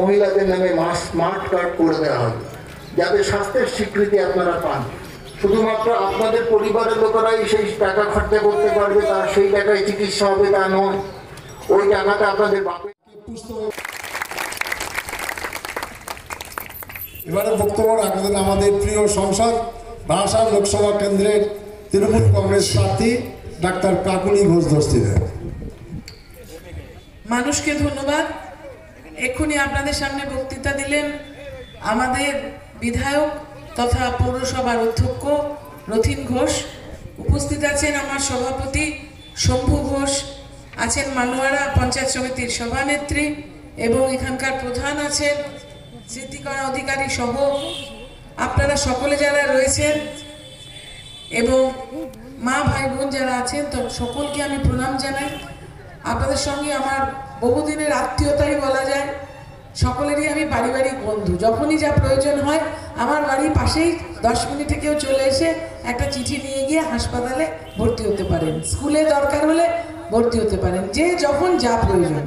মহিলাদের নামে মাস smart card করে দেওয়া হবে যাতে স্বাস্থ্যের স্বীকৃতি আপনারা পান। শুধুমাত্র আপনাদের পরিবারের লোকেরাই সেই টাকা খরচা করতে পারবে তার সেই টাকায় চিকিৎসা হবে তা নয়। ওই টাকাটা আপনাদের বাপের এবারে বক্তব্য রাখবেন আমাদের প্রিয় সংসদ ভাষা লোকসভা কেন্দ্রের তৃণমূল কংগ্রেস প্রার্থী ডাক্তার কাকুলি ঘোষ দস্তিদার মানুষকে ধন্যবাদ। এক্ষুনি আপনাদের সামনে বক্তৃতা দিলেন আমাদের বিধায়ক তথা পৌরসভার অধ্যক্ষ রথিন ঘোষ। উপস্থিত আছেন আমার সভাপতি শম্ভু ঘোষ, আছেন মালোয়ারা পঞ্চায়েত সমিতির সভানেত্রী এবং এখানকার প্রধান আছেন স্মৃতিকরা অধিকারী সহ আপনারা সকলে যারা রয়েছেন এবং মা, ভাই, বোন যারা আছেন, তো সকলকে আমি প্রণাম জানাই। আপনাদের সঙ্গে আমার বহুদিনের আত্মীয়তাই বলা যায়। সকলেরই আমি বাড়ি বাড়ি বন্ধু। যখনই যা প্রয়োজন হয়, আমার বাড়ির পাশেই দশ মিনিটে কেউ চলে এসে একটা চিঠি নিয়ে গিয়ে হাসপাতালে ভর্তি হতে পারেন। স্কুলে দরকার হলে ভর্তি হতে পারেন। যে যখন যা প্রয়োজন।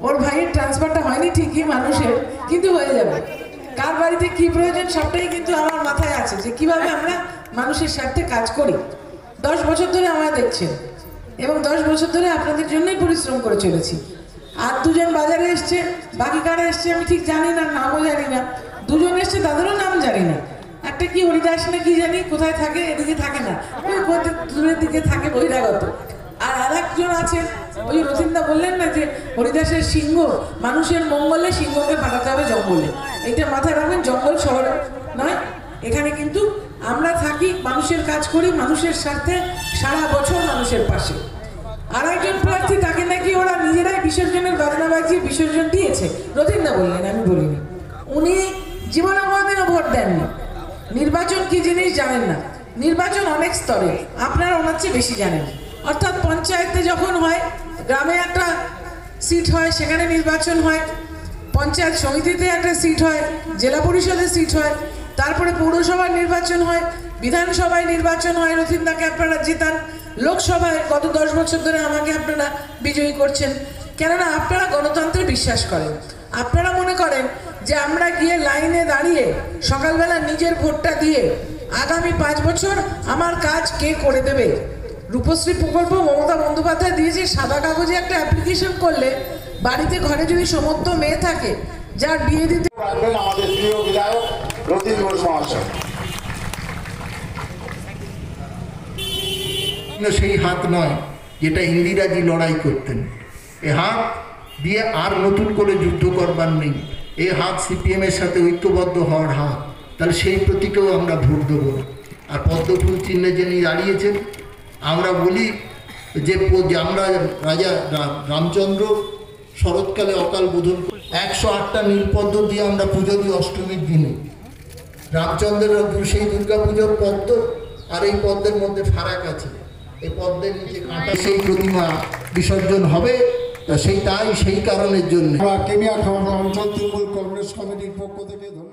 ওর ভাইয়ের ট্রান্সফারটা হয়নি ঠিকই, মানুষের, কিন্তু হয়ে যাবে। কার বাড়িতে কি প্রয়োজন সবটাই কিন্তু আমার মাথায় আছে যে কীভাবে আমরা মানুষের স্বার্থে কাজ করি। দশ বছর ধরে আমায় দেখছেন এবং দশ বছর ধরে আপনাদের জন্যই পরিশ্রম করে চলেছি। আর দুজন বাজারে এসছে, বাকি কারা এসছে আমি ঠিক জানি না, নামও জানি না। দুজন এসছে, তাদেরও নাম জানি না। একটা কি হরিদাস না কি জানি, কোথায় থাকে, এদিকে থাকে না। ওই দূরের দিকে থাকে বহিরাগত। আর আর একজন আছেন ওই রথিনদা বললেন না যে, হরিদাসের সিংহ, মানুষের মঙ্গলে সিংহকে পাঠাতে হবে জঙ্গলে। এইটা মাথায় রাখবেন, জঙ্গল শহর নয়। এখানে কিন্তু আমরা থাকি, মানুষের কাজ করি, মানুষের স্বার্থে সারা বছর মানুষের পাশে। আর একজন প্রার্থী, তাকে নাকি ওরা নিজেরাই বিসর্জনের বাজনা বাজিয়ে বিসর্জন দিয়েছে। রথিনদা বললেন, আমি বলিনি। উনি জীবনে ভোট দেননি। নির্বাচন কি জিনিস জানেন না। নির্বাচন অনেক স্তরে, আপনারা ওনার চেয়ে বেশি জানেন। অর্থাৎ পঞ্চায়েতে যখন হয়, গ্রামে একটা সিট হয়, সেখানে নির্বাচন হয়, পঞ্চায়েত সমিতিতে একটা সিট হয়, জেলা পরিষদের সিট হয়, তারপরে পৌরসভার নির্বাচন হয়, বিধানসভায় নির্বাচন হয় রথিনদাকে আপনারা জেতান। লোকসভায় গত দশ বছর ধরে আমাকে আপনারা বিজয়ী করছেন। কেননা আপনারা গণতন্ত্রে বিশ্বাস করেন। আপনারা মনে করেন যে আমরা গিয়ে লাইনে দাঁড়িয়ে সকালবেলা নিজের ভোটটা দিয়ে আগামী পাঁচ বছর আমার কাজ কে করে দেবে? রূপশ্রী প্রকল্প মমতা বন্দ্যোপাধ্যায় দিয়েছে, সাদা কাগজে একটা অ্যাপ্লিকেশন করলে বাড়িতে ঘরে যদি সমর্থ মেয়ে থাকে, যার বিয়ে দিতে আমাদের প্রিয় বিধায়ক ঘোষ মহাশয়। সেই হাত নয়, যেটা ইন্দিরাজি লড়াই করতেন। এ হাত দিয়ে আর নতুন করে যুদ্ধ করবার নেই। এ হাত সিপিএমের সাথে ঐক্যবদ্ধ হওয়ার হাত, তাহলে সেই প্রতীকেও আমরা ভোট দেবো আর পদ্মফুল চিহ্নে যিনি দাঁড়িয়েছেন, আমরা বলি যে আমরা রাজা রামচন্দ্র শরৎকালে অকাল বোধন একশো আটটা নীলপদ্ম দিয়ে আমরা পুজো দিই অষ্টমীর দিনে। রামচন্দ্রের সেই দুর্গা পুজোর পদ্ম আর এই পদ্মের মধ্যে ফারাক আছে। এই পদ্মের নিচে কাঁটা সেই প্রতিমা বিসর্জন হবে তা সেই তাই সেই কারণের জন্য। আমরা কেমিয়া খাওয়া অঞ্চল তৃণমূল কংগ্রেস কমিটির পক্ষ থেকে ধন্যবাদ।